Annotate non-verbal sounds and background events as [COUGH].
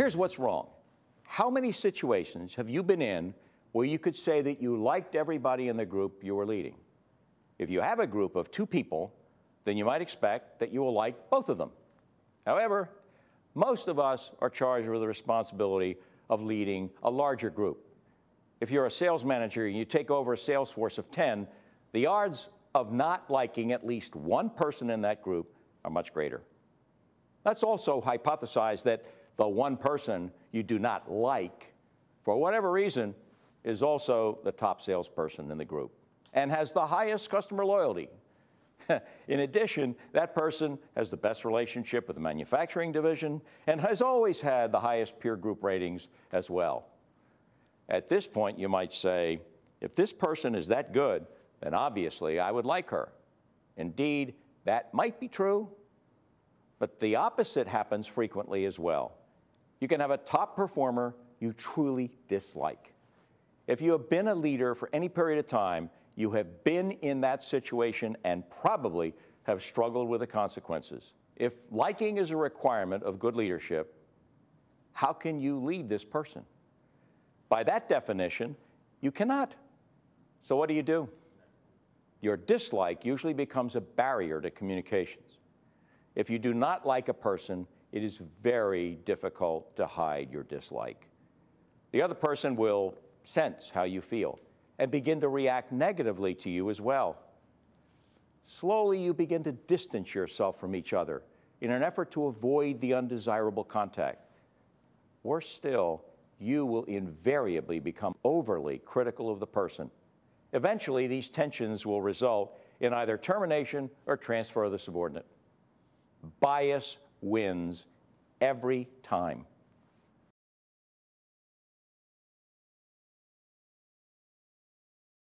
Here's what's wrong. How many situations have you been in where you could say that you liked everybody in the group you were leading? If you have a group of two people, then you might expect that you will like both of them. However, most of us are charged with the responsibility of leading a larger group. If you're a sales manager and you take over a sales force of 10, the odds of not liking at least one person in that group are much greater. Let's also hypothesize that the one person you do not like, for whatever reason, is also the top salesperson in the group and has the highest customer loyalty. [LAUGHS] in addition, that person has the best relationship with the manufacturing division and has always had the highest peer group ratings as well. At this point, you might say, if this person is that good, then obviously I would like her. Indeed, that might be true, but the opposite happens frequently as well. You can have a top performer you truly dislike. If you have been a leader for any period of time, you have been in that situation and probably have struggled with the consequences. If liking is a requirement of good leadership, how can you lead this person? By that definition, you cannot. So, what do you do? Your dislike usually becomes a barrier to communications. If you do not like a person, it is very difficult to hide your dislike. The other person will sense how you feel and begin to react negatively to you as well. Slowly, you begin to distance yourself from each other in an effort to avoid the undesirable contact. Worse still, you will invariably become overly critical of the person. Eventually, these tensions will result in either termination or transfer of the subordinate. Bias wins every time.